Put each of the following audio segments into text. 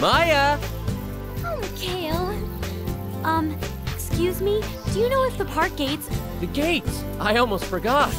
Maya! Oh, Mikhail. Um, excuse me? Do you know if the park gates... The gates! I almost forgot.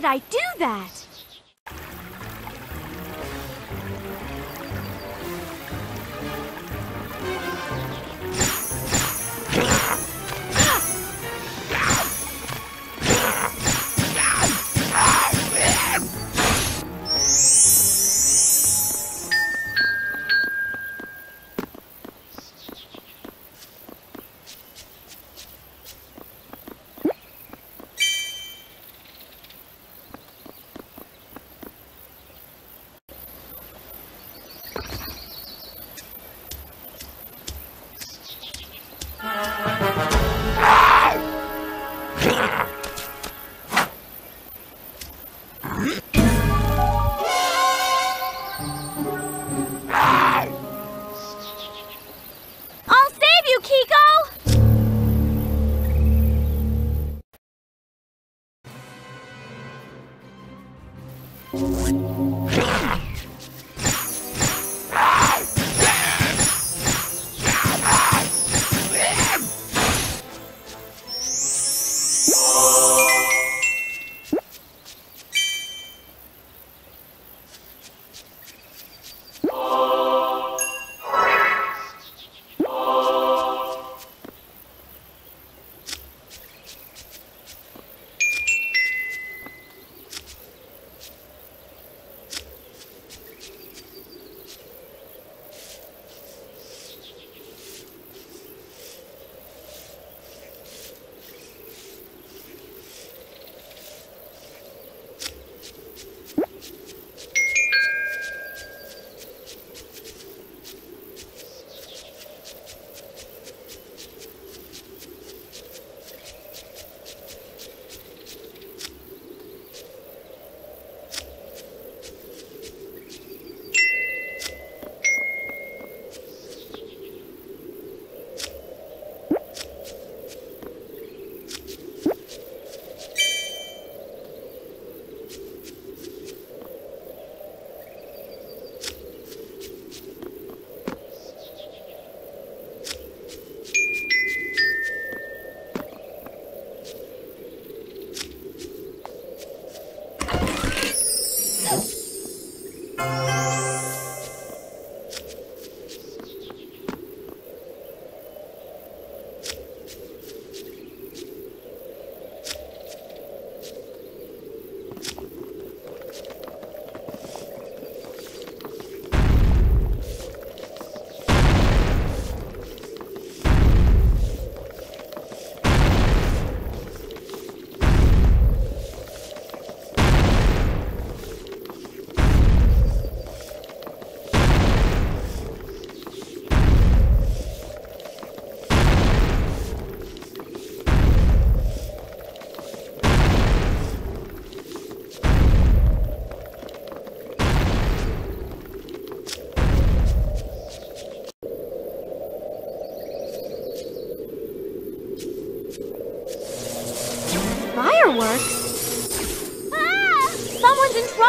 Did I do that?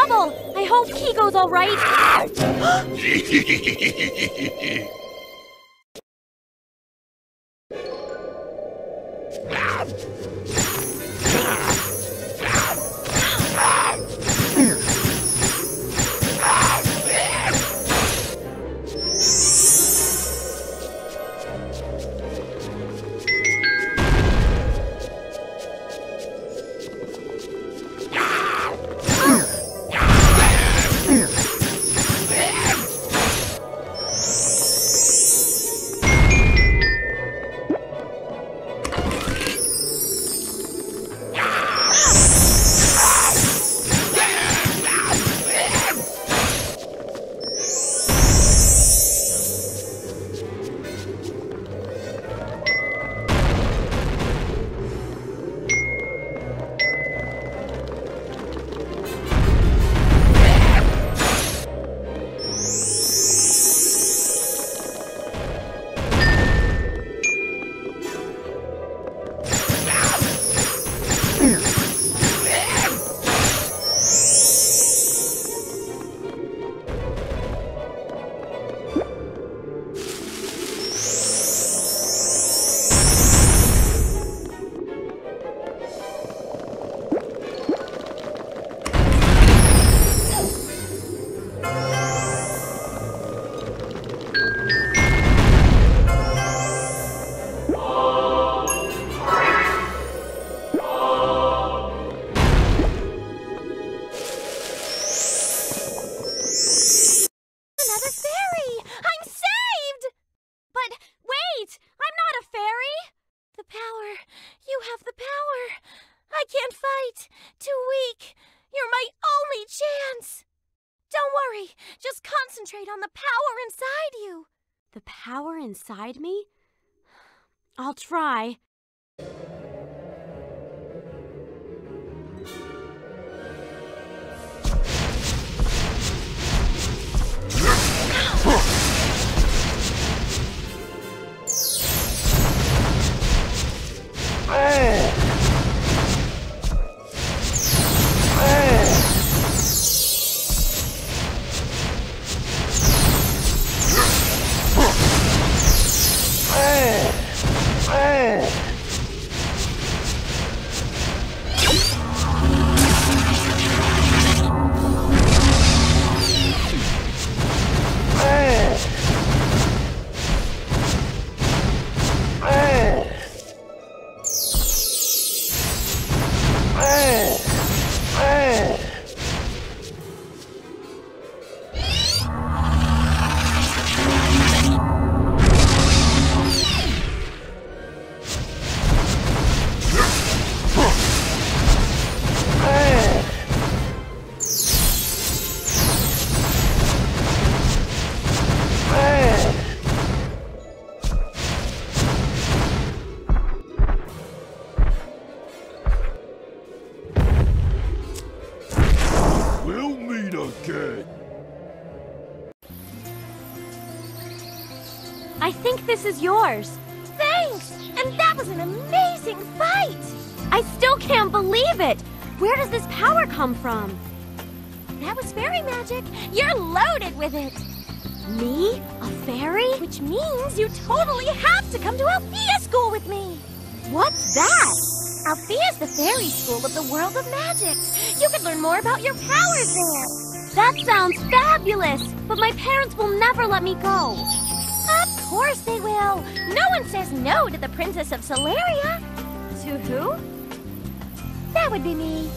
Trouble. I hope Kiko's all right. concentrate on the power inside you. The power inside me? I'll try. This is yours. Thanks! And that was an amazing fight! I still can't believe it! Where does this power come from? That was fairy magic. You're loaded with it. Me? A fairy? Which means you totally have to come to Alfea School with me. What's that? Alfea's the fairy school of the world of magic. You could learn more about your powers there. That sounds fabulous, but my parents will never let me go. Of course they will. No one says no to the Princess of Solaria. To who? That would be me.